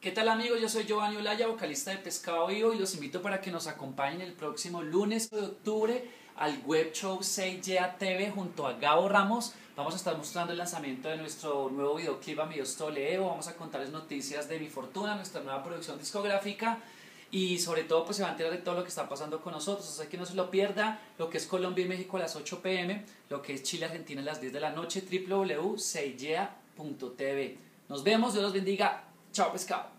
¿Qué tal amigos? Yo soy Giovanni Olaya, vocalista de Pescado Vivo y los invito para que nos acompañen el próximo lunes de octubre al web show 6 TV junto a Gabo Ramos. Vamos a estar mostrando el lanzamiento de nuestro nuevo videoclip Amigos Toledo, vamos a contarles noticias de Mi Fortuna, nuestra nueva producción discográfica y sobre todo pues se va a enterar de todo lo que está pasando con nosotros, así que no se lo pierda, lo que es Colombia y México a las 8 pm, lo que es Chile Argentina a las 10 de la noche, www.6 Nos vemos, Dios los bendiga, job was cut.